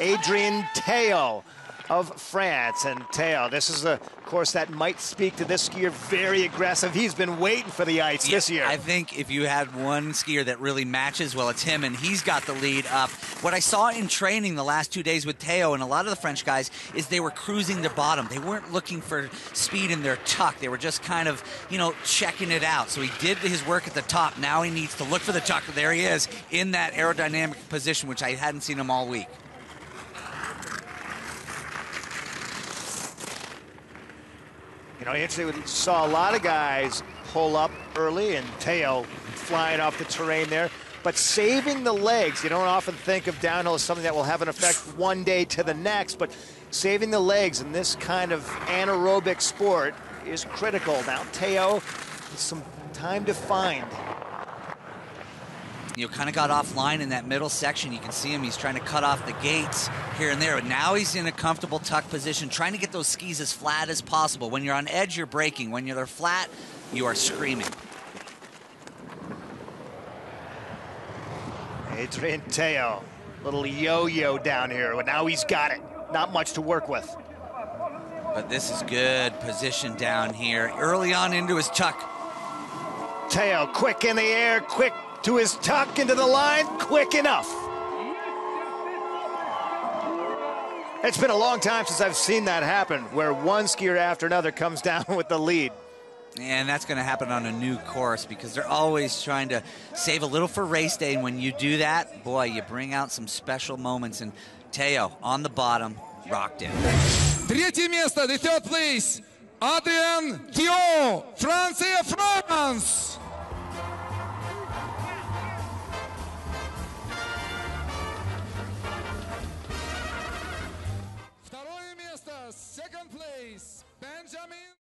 Adrien Theaux of France. And Theaux, this is a course that might speak to this skier. Very aggressive. He's been waiting for the ice Yeah, this year. I think if you had one skier that really matches, well, it's him, and he's got the lead up. What I saw in training the last two days with Theaux and a lot of the French guys is they were cruising the bottom. They weren't looking for speed in their tuck. They were just kind of, you know, checking it out. So he did his work at the top. Now he needs to look for the tuck. There he is in that aerodynamic position, which I hadn't seen him all week. You know, we saw a lot of guys pull up early and Theaux flying off the terrain there. But saving the legs, you don't often think of downhill as something that will have an effect one day to the next, but saving the legs in this kind of anaerobic sport is critical. Now, Theaux, some time to find. You know, kind of got offline in that middle section. You can see him. He's trying to cut off the gates here and there. But now he's in a comfortable tuck position, trying to get those skis as flat as possible. When you're on edge, you're braking. When you're flat, you are screaming. Adrien Theaux, little yo-yo down here, but now he's got it. Not much to work with. But this is good position down here. Early on into his tuck. Theaux, quick in the air, quick to his tuck into the line quick enough. It's been a long time since I've seen that happen, where one skier after another comes down with the lead. And that's going to happen on a new course because they're always trying to save a little for race day. And when you do that, boy, you bring out some special moments. And Theaux on the bottom rocked it. Третье место, the third place, Adrien Theaux, France. Benjamin.